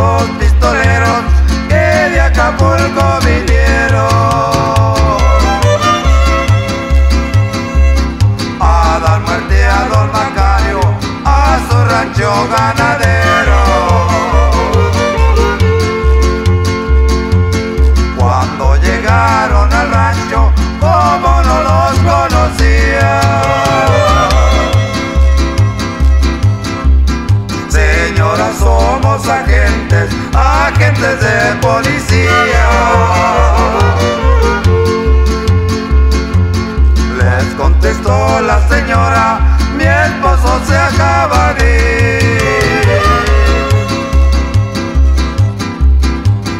los pistoleros que de Acapulco vinieron a dar muerte a Don bancarios, a su rancho ganado. Se acaba de ir.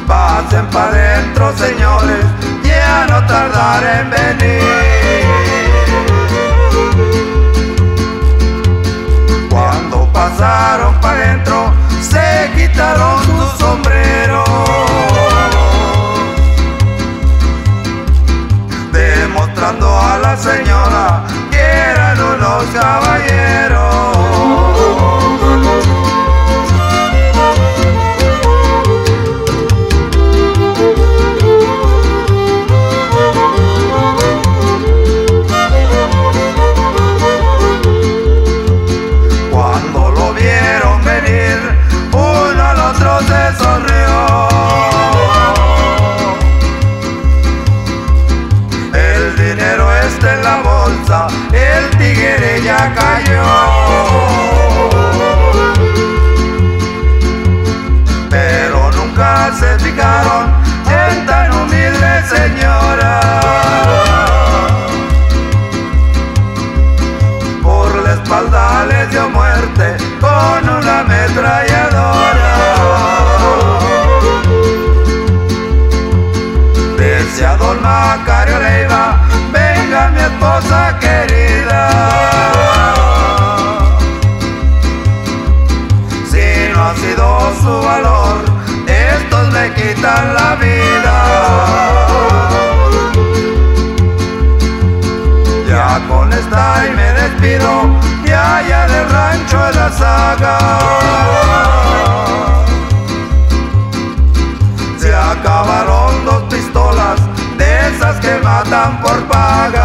Pasen para adentro, señores, ya no tardaré en venir. Cuando pasaron para adentro, se quitaron sus sombreros. Demostrando a la señora que eran unos caballeros. En la bolsa, el tigre ya cayó. Pero nunca se fijaron en tan humilde señora. Por la espalda les dio muerte con una ametralladora. y me despido de allá del rancho de la saga. Se acabaron dos pistolas de esas que matan por paga.